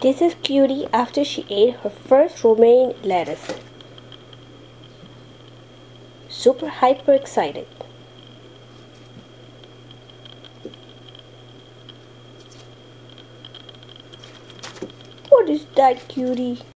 This is Cutie after she ate her first romaine lettuce. Super hyper excited. What is that, Cutie?